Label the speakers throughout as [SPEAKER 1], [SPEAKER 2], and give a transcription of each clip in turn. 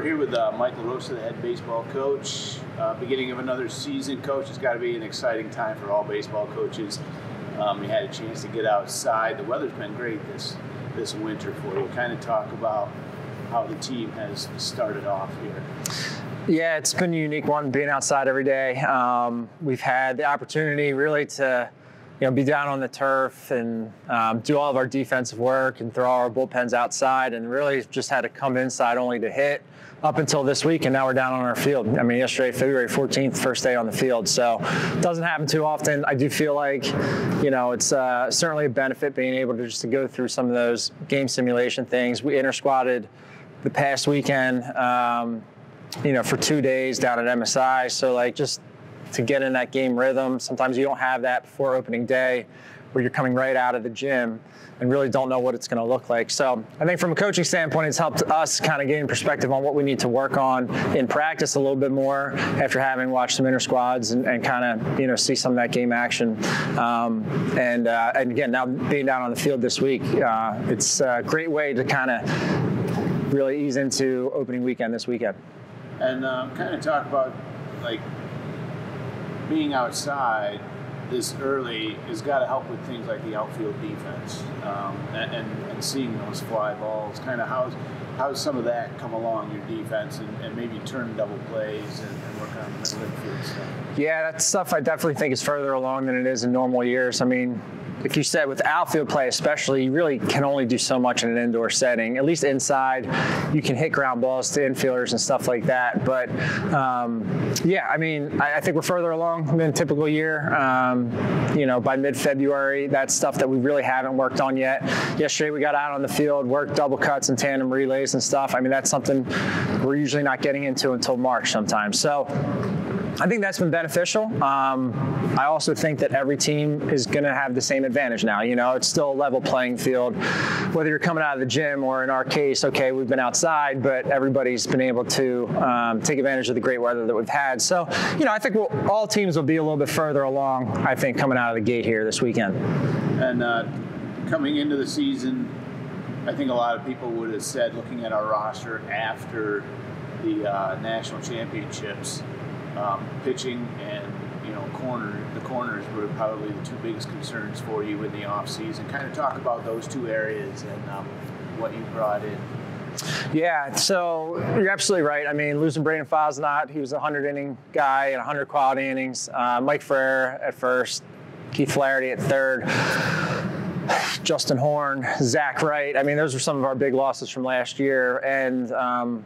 [SPEAKER 1] We're here with uh, Mike LaRosa, the head baseball coach. Uh, beginning of another season, coach. It's got to be an exciting time for all baseball coaches. Um, we had a chance to get outside. The weather's been great this this winter for you. Kind of talk about how the team has started off here.
[SPEAKER 2] Yeah, it's been a unique one being outside every day. Um, we've had the opportunity really to you know, be down on the turf and um, do all of our defensive work and throw our bullpens outside, and really just had to come inside only to hit up until this week, and now we're down on our field. I mean, yesterday, February 14th, first day on the field, so it doesn't happen too often. I do feel like, you know, it's uh, certainly a benefit being able to just to go through some of those game simulation things. We inter squatted the past weekend. Um, you know, for two days down at MSI. So like just to get in that game rhythm. Sometimes you don't have that before opening day where you're coming right out of the gym and really don't know what it's going to look like. So I think from a coaching standpoint, it's helped us kind of gain perspective on what we need to work on in practice a little bit more after having watched some inter squads and, and kind of you know see some of that game action. Um, and uh, and again, now being down on the field this week, uh, it's a great way to kind of really ease into opening weekend this weekend.
[SPEAKER 1] And um, kind of talk about like being outside this early has got to help with things like the outfield defense um, and, and, and, seeing those fly balls. Kind of how's how's some of that come along your defense and, and maybe turn double plays and, and work on the middle infield stuff.
[SPEAKER 2] Yeah, that stuff I definitely think is further along than it is in normal years. I mean, like you said, with outfield play especially, you really can only do so much in an indoor setting. At least inside, you can hit ground balls to infielders and stuff like that. But um, yeah, I mean, I, I, think we're further along than typical year. Um, you know, by mid-February, that's stuff that we really haven't worked on yet. Yesterday, we got out on the field, worked double cuts and tandem relays and stuff. I mean, that's something we're usually not getting into until March sometimes. So I think that's been beneficial. Um, I also think that every team is going to have the same advantage now. You know, it's still a level playing field. Whether you're coming out of the gym or in our case, okay, we've been outside, but everybody's been able to um, take advantage of the great weather that we've had. So, you know, I think we'll, all teams will be a little bit further along, I think, coming out of the gate here this weekend.
[SPEAKER 1] And uh, coming into the season, I think a lot of people would have said, looking at our roster after the uh, national championships, um, pitching and you know corner the corners were probably the two biggest concerns for you in the off season. Kind of talk about those two areas and um, what you brought in.
[SPEAKER 2] Yeah, so you're absolutely right. I mean, losing Braden Fosnot, he was a 100 inning guy and 100 quality innings. Uh, Mike Ferrer at first, Keith Flaherty at third. Justin Horn, Zach Wright. I mean, those were some of our big losses from last year. And um,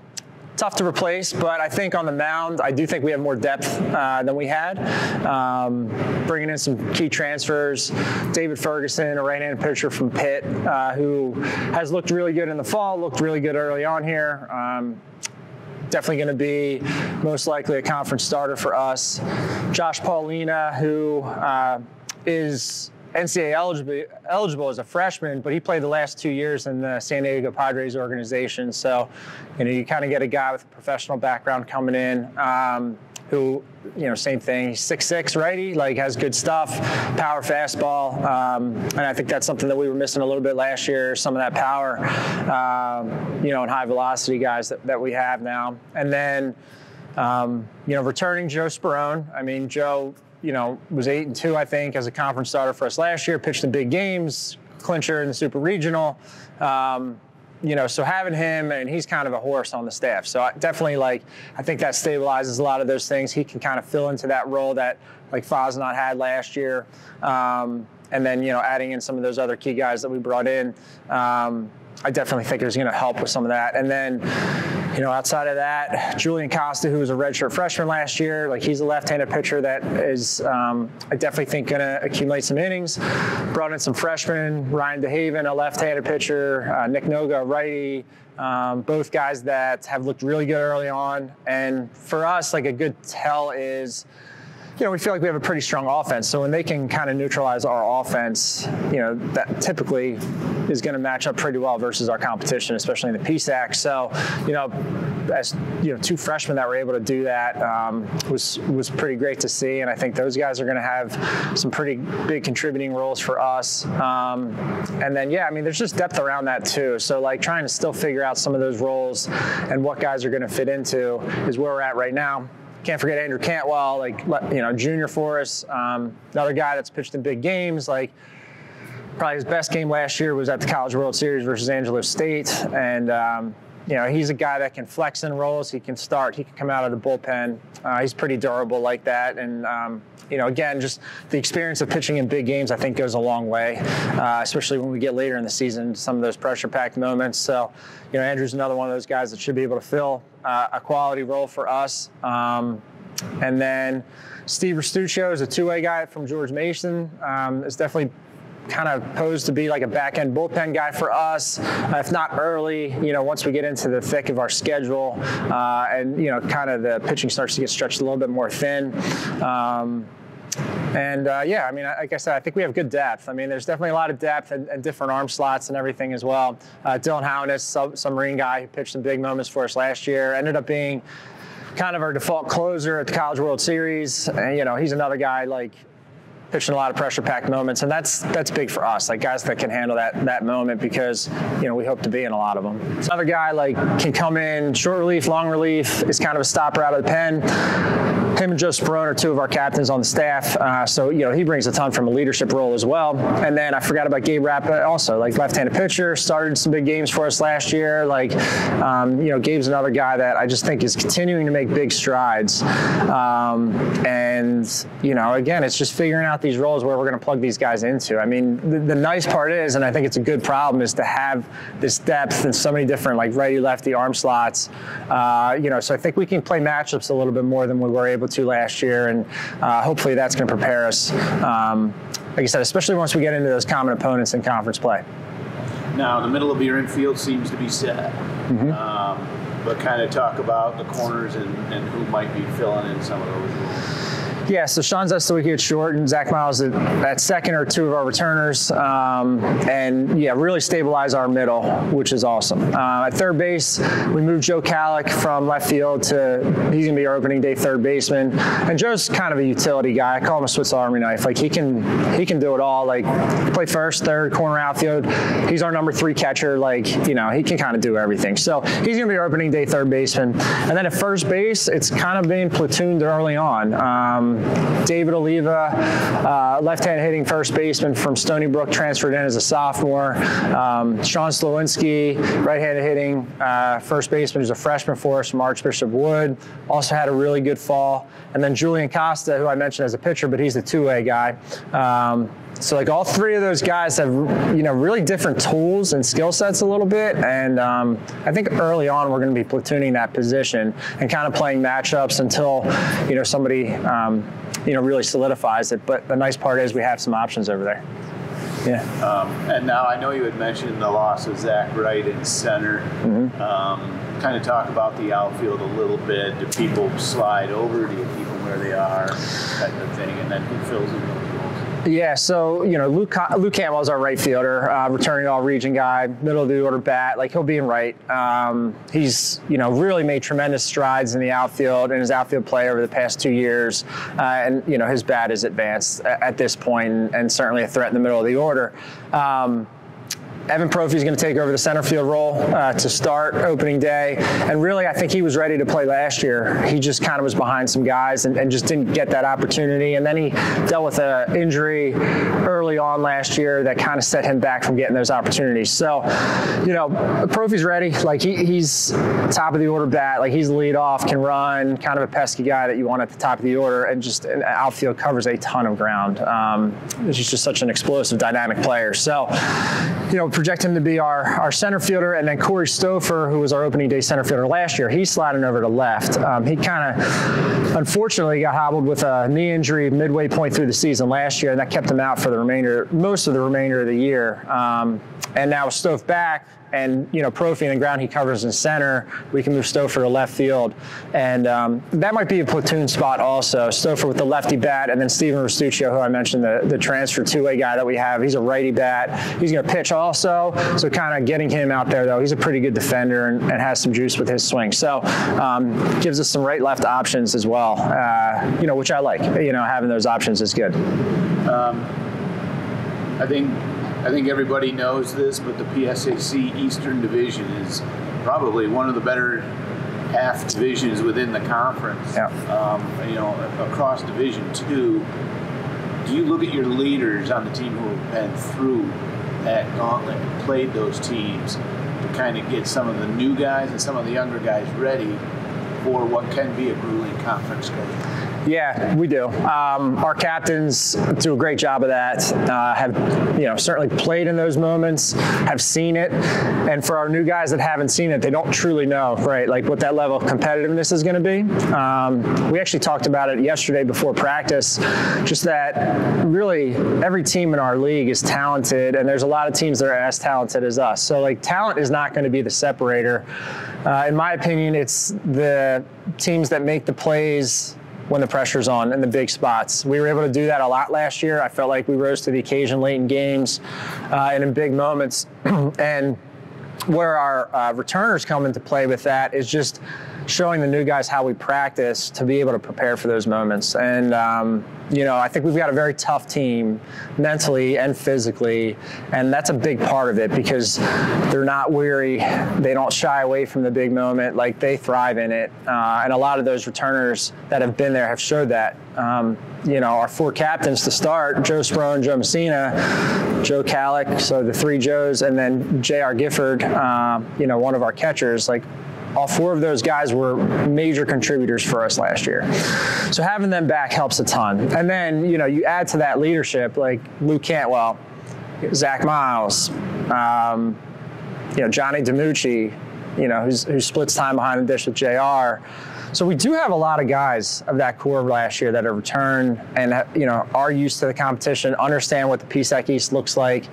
[SPEAKER 2] tough to replace, but I think on the mound, I do think we have more depth uh, than we had. Um, bringing in some key transfers, David Ferguson, a right-handed pitcher from Pitt, uh, who has looked really good in the fall, looked really good early on here. Um, definitely going to be most likely a conference starter for us. Josh Paulina, who uh, is NCAA eligible, eligible as a freshman, but he played the last two years in the San Diego Padres organization. So, you know, you kind of get a guy with a professional background coming in. Um, who, you know, same thing. Six six righty, like has good stuff, power fastball, um, and I think that's something that we were missing a little bit last year. Some of that power, um, you know, and high velocity guys that, that we have now. And then, um, you know, returning Joe Sperone. I mean, Joe you know, was eight and two, I think, as a conference starter for us last year. Pitched in big games, clincher in the super regional. Um, you know, so having him and he's kind of a horse on the staff. So I definitely like, I think that stabilizes a lot of those things. He can kind of fill into that role that like Fosnot had last year. Um, and then, you know, adding in some of those other key guys that we brought in. Um, I definitely think is going to help with some of that. And then, you know, outside of that, Julian Costa, who was a redshirt freshman last year, like he's a left-handed pitcher that is, um, I definitely think, going to accumulate some innings. Brought in some freshmen, Ryan DeHaven, a left-handed pitcher, uh, Nick Noga, righty. Um, both guys that have looked really good early on. And for us, like a good tell is you know, we feel like we have a pretty strong offense. So when they can kind of neutralize our offense, you know, that typically is going to match up pretty well versus our competition, especially in the PSAC. So, you know, as you know, two freshmen that were able to do that um, was was pretty great to see. And I think those guys are going to have some pretty big contributing roles for us. Um, and then yeah, I mean, there's just depth around that too. So like trying to still figure out some of those roles and what guys are going to fit into is where we're at right now can't forget Andrew Cantwell, like you know, junior for us. Um, another guy that's pitched in big games. Like probably his best game last year was at the College World Series versus Angelo State, and um, you know he's a guy that can flex in roles. He can start. He can come out of the bullpen. Uh, he's pretty durable like that, and um, you know, again, just the experience of pitching in big games, I think, goes a long way, uh, especially when we get later in the season, some of those pressure-packed moments. So, you know, Andrew's another one of those guys that should be able to fill uh, a quality role for us. Um, and then Steve Restuccio is a two-way guy from George Mason. Um, it's definitely kind of posed to be like a back end bullpen guy for us, uh, if not early, you know, once we get into the thick of our schedule uh, and, you know, kind of the pitching starts to get stretched a little bit more thin. Um, and uh, yeah, I mean, like I said, I think we have good depth. I mean, there's definitely a lot of depth and, and different arm slots and everything as well. Uh, Dylan some, some Marine guy who pitched some big moments for us last year, ended up being kind of our default closer at the College World Series. And, you know, he's another guy like pitching a lot of pressure packed moments, and that's that's big for us. Like guys that can handle that that moment because you know we hope to be in a lot of them. Another guy like can come in short relief, long relief, is kind of a stopper out of the pen him and Joe Sperone are two of our captains on the staff. Uh, so, you know, he brings a ton from a leadership role as well. And then I forgot about Gabe Rapp also, like left-handed pitcher, started some big games for us last year. Like, um, you know, Gabe's another guy that I just think is continuing to make big strides. Um, and, you know, again, it's just figuring out these roles where we're going to plug these guys into. I mean, the, the nice part is, and I think it's a good problem, is to have this depth and so many different, like, righty, lefty arm slots. Uh, you know, so I think we can play matchups a little bit more than we were able to last year, and uh, hopefully that's going to prepare us. Um, like I said, especially once we get into those common opponents in conference play.
[SPEAKER 1] Now, the middle of your infield seems to be set, mm-hmm. um, but kind of talk about the corners and, and who might be filling in some of those roles.
[SPEAKER 2] Yeah, so Sean Zestawicki at short and Zach Miles at, at second are two of our returners. Um, and yeah, really stabilize our middle, which is awesome. Uh, at third base, we moved Joe Calic from left field to, he's going to be our opening day third baseman. And Joe's kind of a utility guy. I call him a Swiss Army knife. Like he can, he can do it all. Like play first, third, corner outfield. He's our number three catcher. Like, you know, he can kind of do everything. So he's going to be our opening day third baseman. And then at first base, it's kind of being platooned early on. Um, David Oliva, uh, left-hand hitting first baseman from Stony Brook, transferred in as a sophomore. Um, Sean Slowinski, right-handed hitting uh, first baseman, who's a freshman for us from Archbishop Wood, also had a really good fall. And then Julian Costa, who I mentioned as a pitcher, but he's the two-way guy. Um, so like all three of those guys have you know really different tools and skill sets a little bit, and um, I think early on we're going to be platooning that position and kind of playing matchups until you know somebody um, you know really solidifies it. But the nice part is we have some options over there.
[SPEAKER 1] Yeah. Um, and now I know you had mentioned the loss of Zach Wright in center. Mm-hmm. Um, kind of talk about the outfield a little bit. Do people slide over? Do you keep them where they are? Type of thing, and then who fills in
[SPEAKER 2] yeah, so you know Luke Luke Cantwell's our right fielder, uh, returning all region guy, middle of the order bat. Like he'll be in right. Um, he's you know really made tremendous strides in the outfield and his outfield play over the past two years, uh, and you know his bat is advanced at, at this point, and, and, certainly a threat in the middle of the order. Um, Evan Prophy is going to take over the center field role uh, to start opening day. And really, I think he was ready to play last year. He just kind of was behind some guys and, and just didn't get that opportunity. And then he dealt with an injury early on last year that kind of set him back from getting those opportunities. So, you know, Prophy's ready. Like he, he's top of the order bat. Like he's lead off, can run, kind of a pesky guy that you want at the top of the order, and just an outfield covers a ton of ground. Um, he's just such an explosive, dynamic player. So, you know, project him to be our, our center fielder. And then Corey Stouffer, who was our opening day center fielder last year, he's sliding over to left. Um, he kind of, unfortunately, got hobbled with a knee injury midway point through the season last year, and that kept him out for the remainder, most of the remainder of the year. Um, and now with Stouffer back, and you know Prophy in the ground he covers in center. We can move Stouffer to left field, and um, that might be a platoon spot also. Stouffer with the lefty bat, and then Steven Restuccio, who I mentioned, the, the transfer two-way guy that we have. He's a righty bat. He's going to pitch also so. So kind of getting him out there though, he's a pretty good defender and, and has some juice with his swing. So um, gives us some right left options as well. Uh, you know, which I like. You know, having those options is good. Um,
[SPEAKER 1] I think I think everybody knows this, but the PSAC Eastern Division is probably one of the better half divisions within the conference.
[SPEAKER 2] Yeah.
[SPEAKER 1] Um, you know, across Division Two, do you look at your leaders on the team who have been through that gauntlet and played those teams to kind of get some of the new guys and some of the younger guys ready for what can be a grueling conference schedule?
[SPEAKER 2] Yeah, we do. Um, our captains do a great job of that. Uh, have you know certainly played in those moments, have seen it, and for our new guys that haven't seen it, they don't truly know right like what that level of competitiveness is going to be. Um, we actually talked about it yesterday before practice, just that really every team in our league is talented, and there's a lot of teams that are as talented as us. So like talent is not going to be the separator. Uh, in my opinion, it's the teams that make the plays when the pressure's on in the big spots. We were able to do that a lot last year. I felt like we rose to the occasion late in games uh, and in big moments. and where our uh, returners come into play with that is just showing the new guys how we practice to be able to prepare for those moments. And, um, you know, I think we've got a very tough team mentally and physically, and that's a big part of it because they're not weary. They don't shy away from the big moment. Like they thrive in it. Uh, and a lot of those returners that have been there have showed that. Um, you know, our four captains to start, Joe Sperone, Joe Messina, Joe Calic, so the three Joes, and then J.R. Gifford, uh, you know, one of our catchers, like all four of those guys were major contributors for us last year. So having them back helps a ton. And then, you know, you add to that leadership like Luke Cantwell, Zach Miles, um, you know, Johnny DiMucci, you know, who splits time behind the dish with JR. So we do have a lot of guys of that core of last year that have returned and you know are used to the competition, understand what the PSAC East looks like,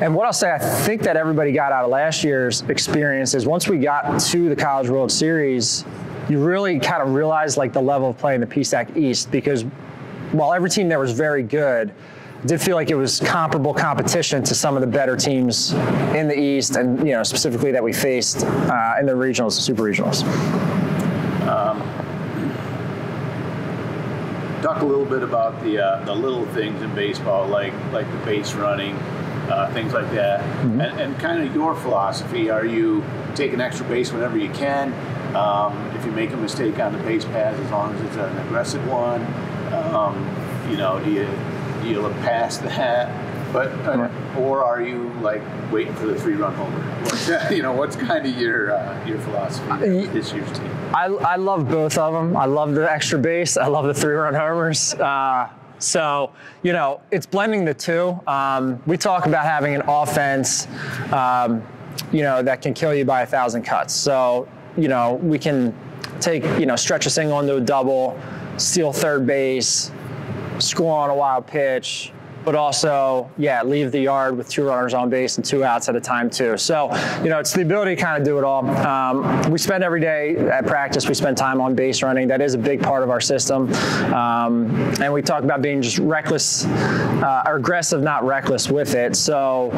[SPEAKER 2] and what I'll say, I think that everybody got out of last year's experience is once we got to the College World Series, you really kind of realized like the level of play in the PSAC East because while every team there was very good, did feel like it was comparable competition to some of the better teams in the East, and you know specifically that we faced uh, in the regionals, super regionals. Um,
[SPEAKER 1] talk a little bit about the uh, the little things in baseball, like like the base running, uh, things like that, mm-hmm. and, and kind of your philosophy. Are you taking extra base whenever you can? Um, if you make a mistake on the base pass, as long as it's an aggressive one, um, you know, do you do you look past that? But uh, or are you like waiting for the three run homer? What's, you know, what's kind of your uh, your philosophy this year's team?
[SPEAKER 2] I, I love both of them. I love the extra base. I love the three run homers. Uh, so, you know, it's blending the two. Um, we talk about having an offense, um, you know, that can kill you by a thousand cuts. So, you know, we can take, you know, stretch a single into a double, steal third base, score on a wild pitch, but also, yeah, leave the yard with two runners on base and two outs at a time too. So, you know, it's the ability to kind of do it all. Um, we spend every day at practice, we spend time on base running. That is a big part of our system. Um, and we talk about being just reckless uh, or aggressive, not reckless with it. So,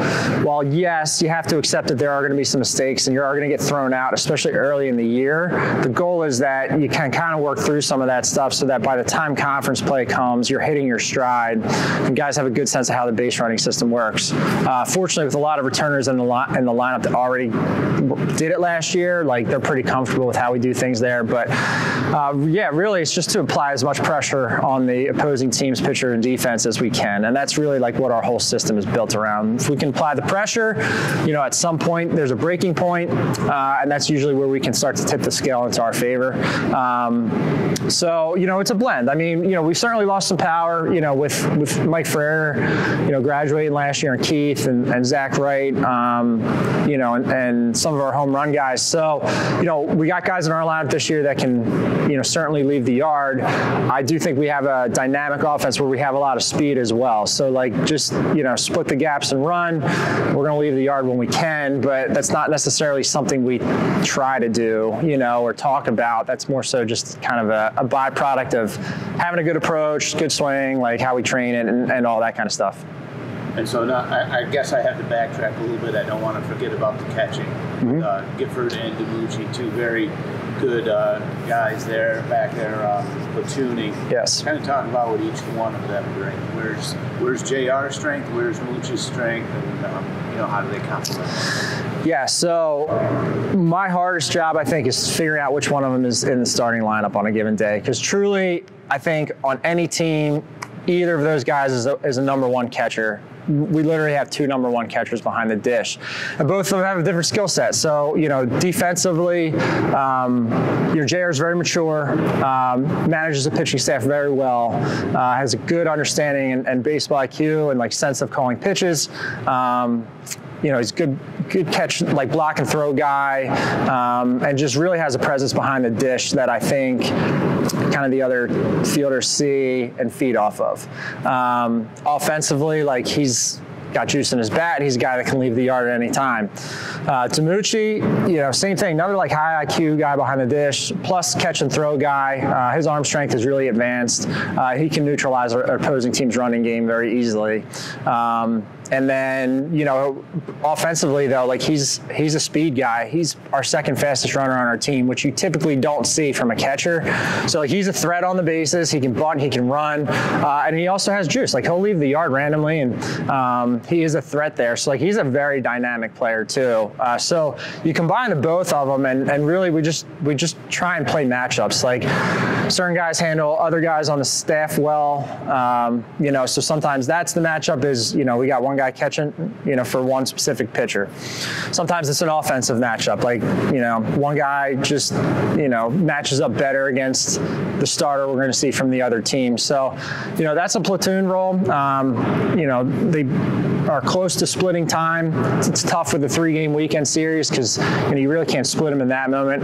[SPEAKER 2] while yes, you have to accept that there are going to be some mistakes and you are going to get thrown out, especially early in the year, the goal is that you can kind of work through some of that stuff so that by the time conference play comes, you're hitting your stride and guys have a good good sense of how the base running system works. Uh, fortunately, with a lot of returners in the li- in the lineup that already did it last year, like they're pretty comfortable with how we do things there. But uh, yeah, really, it's just to apply as much pressure on the opposing team's pitcher and defense as we can, and that's really like what our whole system is built around. If we can apply the pressure, you know, at some point there's a breaking point, uh, and that's usually where we can start to tip the scale into our favor. Um, so you know, it's a blend. I mean, you know, we certainly lost some power, you know, with with Mike You know, graduating last year, and Keith and, and Zach Wright, um, you know, and, and, some of our home run guys. So, you know, we got guys in our lineup this year that can, you know, certainly leave the yard. I do think we have a dynamic offense where we have a lot of speed as well. So, like, just you know, split the gaps and run. We're going to leave the yard when we can, but that's not necessarily something we try to do, you know, or talk about. That's more so just kind of a, a byproduct of having a good approach, good swing, like how we train it, and, and all that kind of stuff.
[SPEAKER 1] And so now, I, I guess I have to backtrack a little bit. I don't want to forget about the catching.
[SPEAKER 2] Mm-hmm.
[SPEAKER 1] Uh, Gifford and DiMucci, two very good uh, guys there back there uh, platooning.
[SPEAKER 2] Yes.
[SPEAKER 1] Kind of talk about what each one of them bring. Where's where's JR's strength? Where's Mooch's strength? And um, you know how do they complement?
[SPEAKER 2] Yeah, so my hardest job, I think, is figuring out which one of them is in the starting lineup on a given day. Because truly, I think on any team, either of those guys is a, is a number one catcher we literally have two number one catchers behind the dish. And both of them have a different skill set. So, you know, defensively, um, your JR is very mature, um, manages the pitching staff very well, uh, has a good understanding and, and, baseball IQ and like sense of calling pitches. Um, you know, he's good, good catch, like block and throw guy, um, and just really has a presence behind the dish that I think kind of the other fielders see and feed off of. Um, offensively, like he's got juice in his bat. He's a guy that can leave the yard at any time. Uh, DiMucci, you know, same thing. Another like high IQ guy behind the dish, plus catch and throw guy. Uh, his arm strength is really advanced. Uh, he can neutralize our, opposing team's running game very easily. Um, and then, you know, offensively though, like he's he's a speed guy. He's our second fastest runner on our team, which you typically don't see from a catcher. So like, he's a threat on the bases. He can bunt, he can run, uh, and he also has juice. Like he'll leave the yard randomly, and um, he is a threat there. So like he's a very dynamic player too. Uh, so you combine the both of them, and, and really we just we just try and play matchups. Like certain guys handle other guys on the staff well. Um, you know, so sometimes that's the matchup. Is you know we got one guy catching, you know, for one specific pitcher. Sometimes it's an offensive matchup, like, you know, one guy just, you know, matches up better against the starter we're going to see from the other team. So, you know, that's a platoon role. Um, you know, they are close to splitting time. It's, it's tough with the three game weekend series because you, know, you really can't split them in that moment.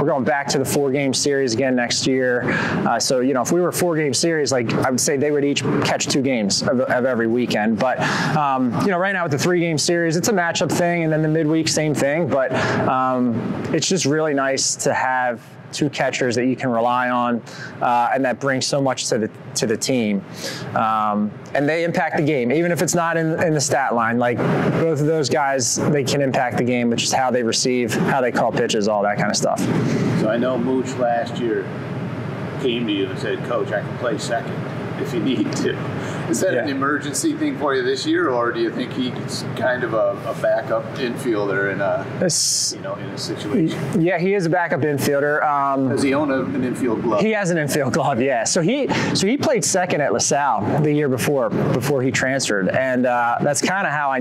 [SPEAKER 2] We're going back to the four game series again next year. Uh, so, you know, if we were a four game series, like I would say they would each catch two games of, of every weekend. But, um, you know, right now with the three game series, it's a matchup thing. And then the midweek, same thing. But um, it's just really nice to have two catchers that you can rely on, uh, and that brings so much to the to the team. Um, and they impact the game, even if it's not in, in the stat line. Like both of those guys, they can impact the game, which is how they receive, how they call pitches, all that kind of stuff.
[SPEAKER 1] So I know Mooch last year came to you and said, "Coach, I can play second if you need to." Is that yeah. an emergency thing for you this year, or do you think he's kind of a, a backup infielder in a it's, you know in a situation?
[SPEAKER 2] Yeah, he is a backup infielder. Um,
[SPEAKER 1] Does he own a, an infield glove?
[SPEAKER 2] He has an infield glove. Yeah. So he so he played second at LaSalle the year before before he transferred, and uh, that's kind of how I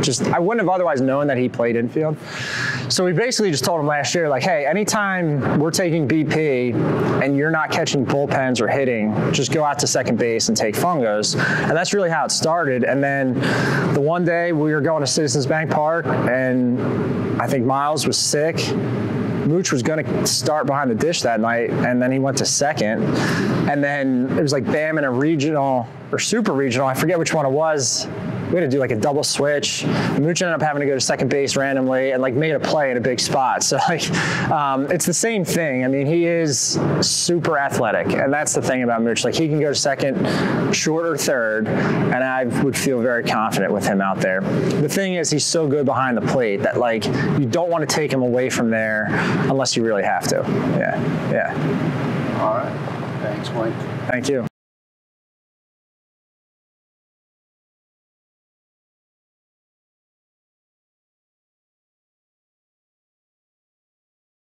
[SPEAKER 2] just I wouldn't have otherwise known that he played infield. So we basically just told him last year, like, hey, anytime we're taking BP and you're not catching bullpens or hitting, just go out to second base and take fungos. And that's really how it started. And then the one day we were going to Citizens Bank Park, and I think Miles was sick. Mooch was going to start behind the dish that night, and then he went to second. And then it was like bam in a regional or super regional. I forget which one it was we had to do like a double switch. Mooch ended up having to go to second base randomly and like made a play in a big spot. So like, um, it's the same thing. I mean, he is super athletic, and that's the thing about Mooch. Like he can go to second, short or third, and I would feel very confident with him out there. The thing is, he's so good behind the plate that like you don't want to take him away from there unless you really have to. Yeah, yeah.
[SPEAKER 1] All right. Thanks, Mike.
[SPEAKER 2] Thank you.